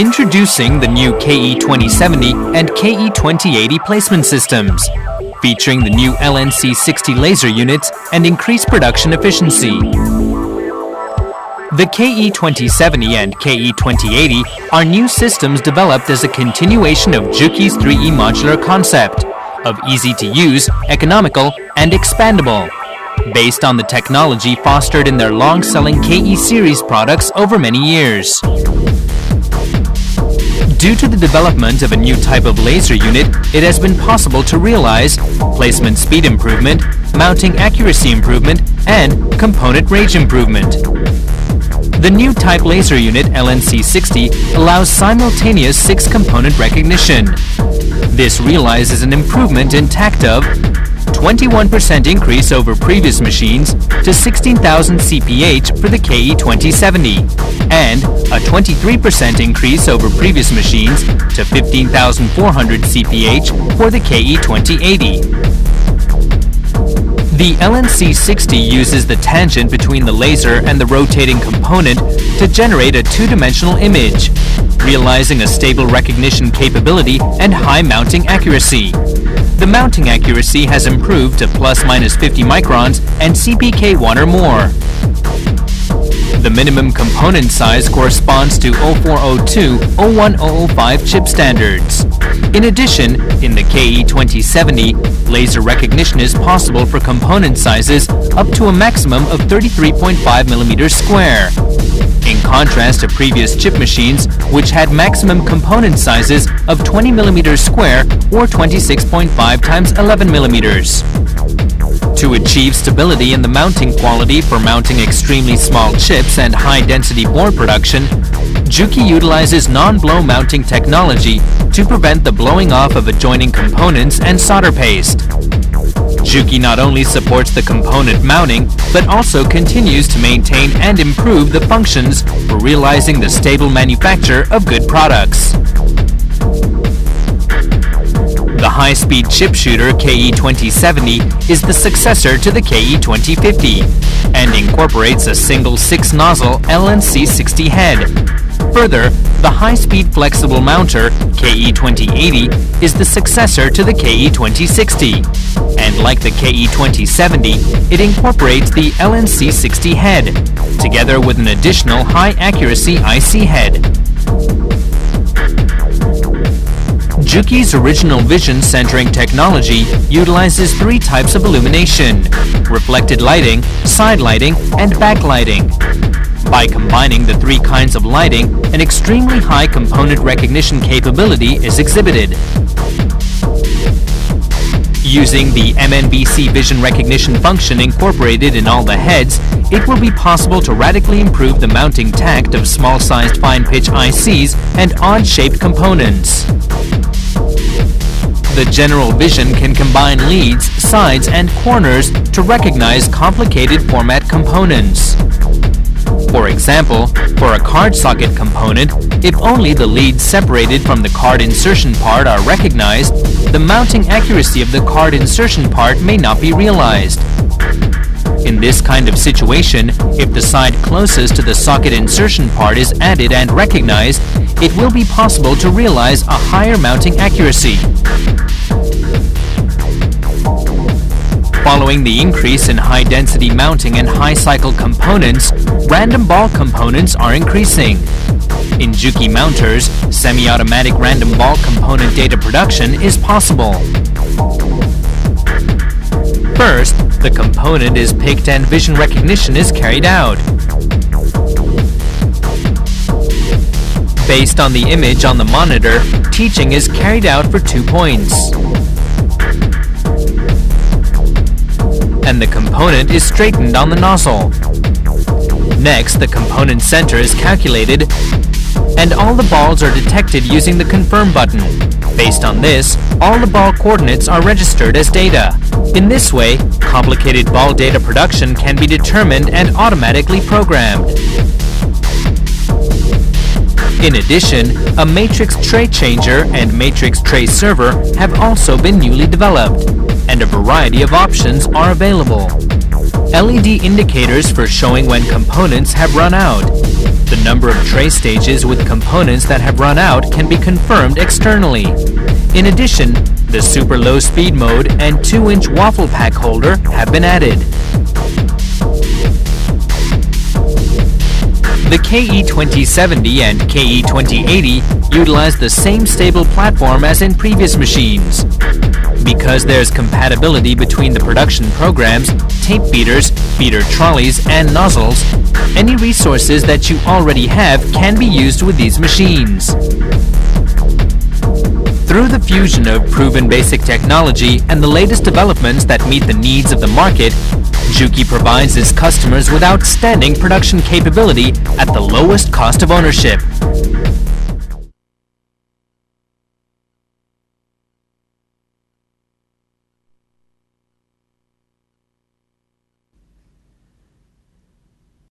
Introducing the new KE2070 and KE2080 placement systems, featuring the new LNC60 laser units and increased production efficiency. The KE2070 and KE2080 are new systems developed as a continuation of Juki's 3E modular concept of easy to use, economical, and expandable, based on the technology fostered in their long-selling KE series products over many years. Due to the development of a new type of laser unit, it has been possible to realize placement speed improvement, mounting accuracy improvement, and component range improvement. The new type laser unit LNC60 allows simultaneous 6-component recognition. This realizes an improvement in takt of 21% increase over previous machines to 16,000 CPH for the KE2070, and a 23% increase over previous machines to 15,400 CPH for the KE2080. The LNC60 uses the tangent between the laser and the rotating component to generate a two-dimensional image, realizing a stable recognition capability and high mounting accuracy. The mounting accuracy has improved to plus minus 50 microns and CPK 1 or more. The minimum component size corresponds to 0402 01005 chip standards. In addition, in the KE2070, laser recognition is possible for component sizes up to a maximum of 33.5 mm square. In contrast to previous chip machines, which had maximum component sizes of 20 mm square or 26.5 times 11 mm. To achieve stability in the mounting quality for mounting extremely small chips and high-density board production, Juki utilizes non-blow mounting technology to prevent the blowing off of adjoining components and solder paste. Juki not only supports the component mounting, but also continues to maintain and improve the functions for realizing the stable manufacture of good products. The high-speed chip shooter KE2070 is the successor to the KE2050 and incorporates a single 6-nozzle LNC60 head Further, the high-speed flexible mounter KE2080 is the successor to the KE2060. And like the KE2070, it incorporates the LNC60 head, together with an additional high-accuracy IC head. Juki's original vision centering technology utilizes three types of illumination, reflected lighting, side lighting, and backlighting. By combining the three kinds of lighting, an extremely high component recognition capability is exhibited. Using the MNVC vision recognition function incorporated in all the heads, it will be possible to radically improve the mounting tact of small-sized fine-pitch ICs and odd-shaped components. The general vision can combine leads, sides, and corners to recognize complicated format components. For example, for a card socket component, if only the leads separated from the card insertion part are recognized, the mounting accuracy of the card insertion part may not be realized. In this kind of situation, if the side closest to the socket insertion part is added and recognized, it will be possible to realize a higher mounting accuracy. Following the increase in high-density mounting and high-cycle components, random ball components are increasing. In Juki mounters, semi-automatic random ball component data production is possible. First, the component is picked and vision recognition is carried out. Based on the image on the monitor, teaching is carried out for two points. And the component is straightened on the nozzle. Next, the component center is calculated and all the balls are detected using the confirm button. Based on this, all the ball coordinates are registered as data. In this way, complicated ball data production can be determined and automatically programmed. In addition, a matrix tray changer and matrix tray server have also been newly developed and a variety of options are available. LED indicators for showing when components have run out. The number of tray stages with components that have run out can be confirmed externally. In addition, the super low speed mode and 2-inch waffle pack holder have been added. The KE2070 and KE2080 utilize the same stable platform as in previous machines. Because there's compatibility between the production programs, tape feeders, feeder trolleys, and nozzles, any resources that you already have can be used with these machines. Through the fusion of proven basic technology and the latest developments that meet the needs of the market, Juki provides its customers with outstanding production capability at the lowest cost of ownership.